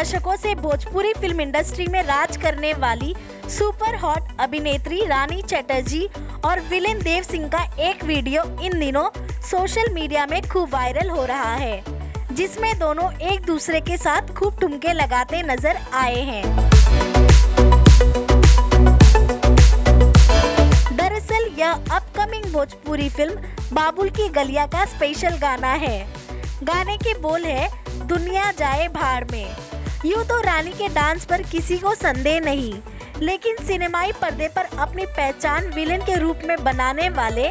दशकों से Bhojpuri film industry में राज करने वाली सुपर हॉट अभिनेत्री रानी चटर्जी और विलेन देव सिंह का एक वीडियो इन दिनों सोशल मीडिया में खूब वायरल हो रहा है, जिसमें दोनों एक दूसरे के साथ खूब ठुमके लगाते नज़र आए हैं। दरअसल, यह अपकमिंग भोजपुरी फ़िल्म बाबुल की गलिया का स्पेशल गाना है। गाने के बोल है, दुनिया जाए भाड़ में। यूँ तो रानी के डांस पर किसी को संदेह नहीं, लेकिन सिनेमाई पर्दे पर अपनी पहचान विलेन के रूप में बनाने वाले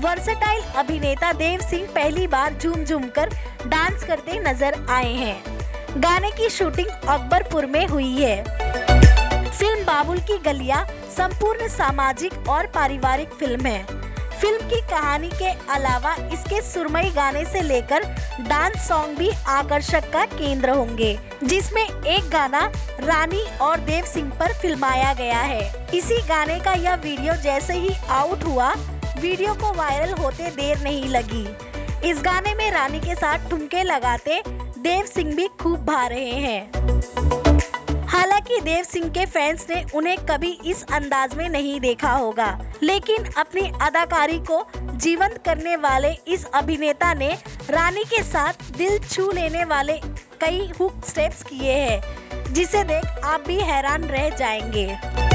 वर्सटाइल अभिनेता देव सिंह पहली बार झूम झूम कर डांस करते नज़र आए हैं। गाने की शूटिंग अकबरपुर में हुई है। फ़िल्म बाबुल की गलिया, संपूर्ण सामाजिक और पारिवारिक फ़िल्म है। फ़िल्म की कहानी के अलावा इसके सुरमई गाने से लेकर डांस सॉन्ग भी आकर्षक का केंद्र होंगे, जिसमें एक गाना रानी और देव सिंह पर फिल्माया गया है। इसी गाने का यह वीडियो जैसे ही आउट हुआ, वीडियो को वायरल होते देर नहीं लगी। इस गाने में रानी के साथ ठुमके लगाते देव सिंह भी खूब भा रहे हैं। देव सिंह के फैंस ने उन्हें कभी इस अंदाज में नहीं देखा होगा। लेकिन अपनी अदाकारी को जीवंत करने वाले इस अभिनेता ने रानी के साथ दिल छू लेने वाले कई हुक स्टेप्स किए हैं, जिसे देख आप भी हैरान रह जाएँगे।